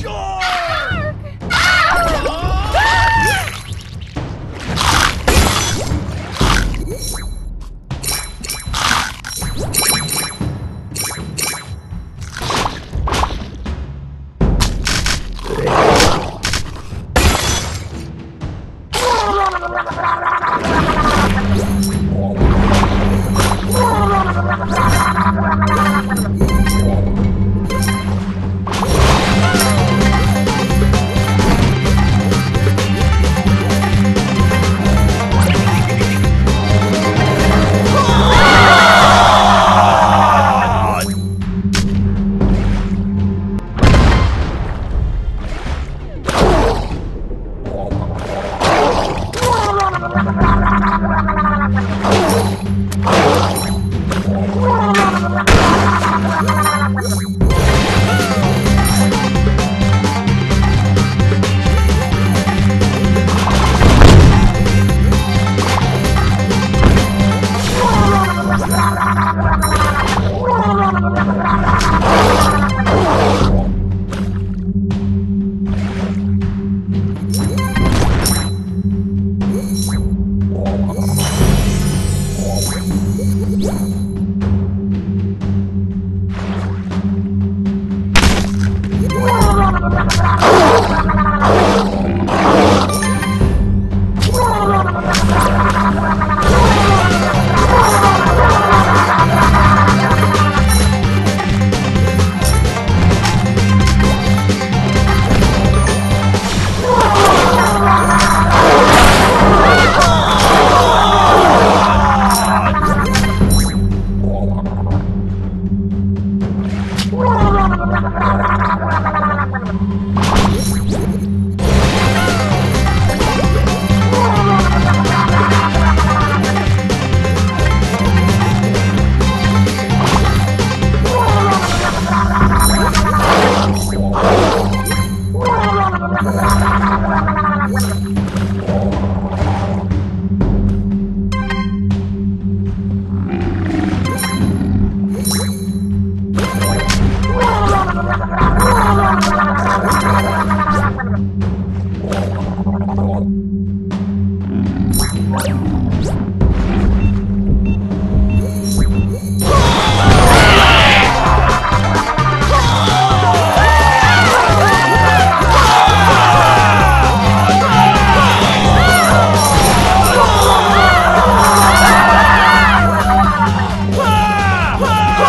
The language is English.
Sure! Wow.